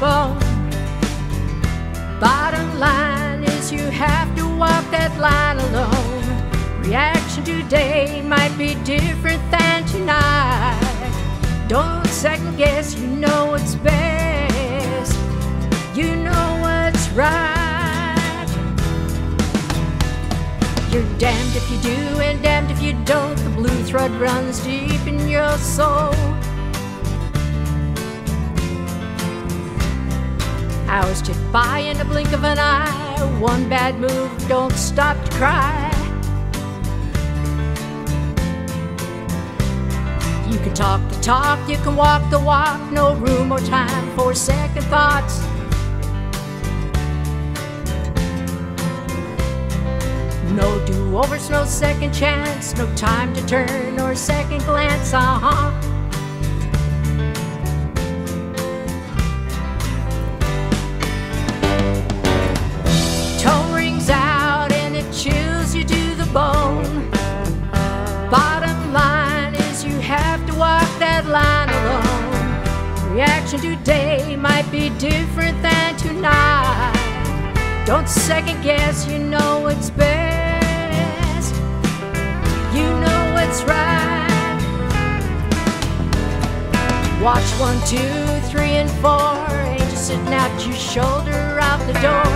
bone. Bottom line is you have to walk that line alone. Reaction today might be different than tonight. Don't second guess, you know what's best. You know what's right. You're damned if you do and damned if you don't. The blue thread runs deep in your soul. Hours tick by in a blink of an eye. One bad move, don't stop to cry. You can talk the talk, you can walk the walk. No room or time for second thoughts. No do overs, no second chance, no time to turn or second glance. Uh huh. Reaction today might be different than tonight. Don't second guess, you know what's best. You know what's right. Watch one, two, three, and four. Sitting out your shoulder out the door.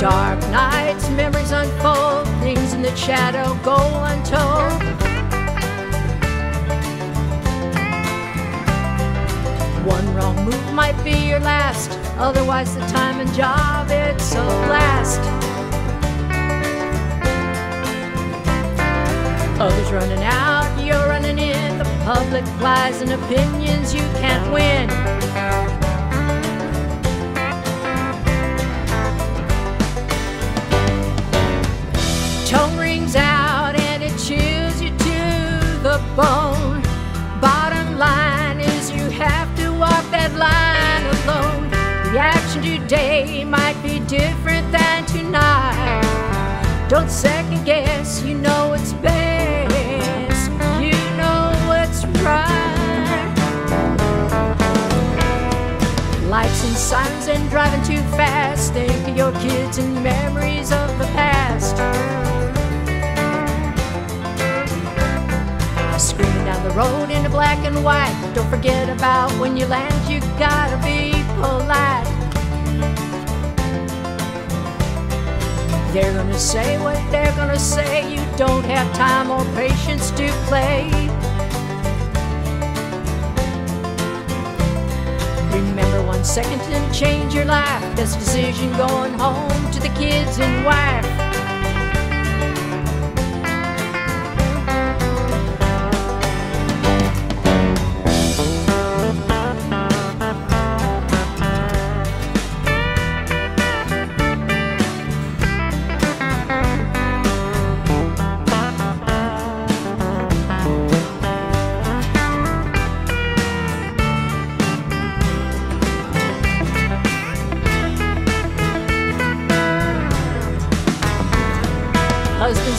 Dark nights, memories unfold, things in the shadow go untold. One wrong move might be your last, otherwise, the time and job it's a blast. Others running out, you're running in. The public lies and opinions you can't win. Tone rings out and it chills you to the bone. Today might be different than tonight. Don't second guess, you know what's best. You know what's right. Lights and signs and driving too fast. Think of your kids and memories of the past. Screaming down the road in a black and white. Don't forget about when you land, you gotta be polite. They're gonna say what they're gonna say. You don't have time or patience to play. Remember one second can change your life. Best decision going home to the kids and wife.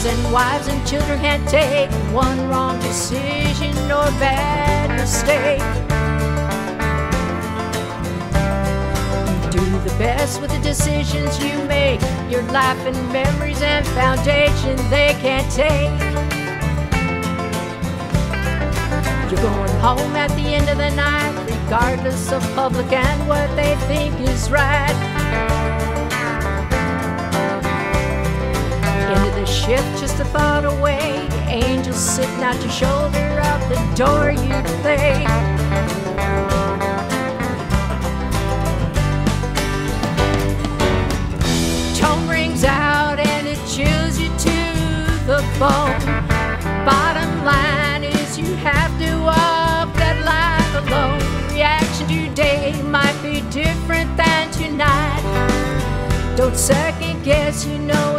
And wives and children can't take one wrong decision or bad mistake. You do the best with the decisions you make. Your life and memories and foundation they can't take. You're going home at the end of the night, regardless of public and what they think is right. The shift, just a thought away. Angels sitting at your shoulder, out the door you play. Tone rings out and it chills you to the bone. Bottom line is you have to walk that line alone. Reaction today might be different than tonight. Don't second guess, you know